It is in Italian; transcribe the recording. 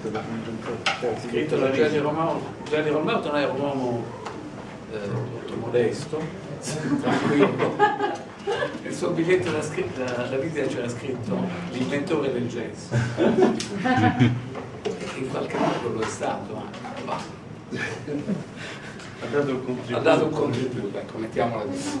scritto da cioè, scritto da Gianni Romano. Gianni Romano non era un uomo eh, molto modesto. Tranquillo. Nel suo biglietto da, da, da visita c'era scritto l'inventore del jazz in qualche modo lo è stato anche. Ma ha dato un contributo, ha dato un contributo ecco mettiamola così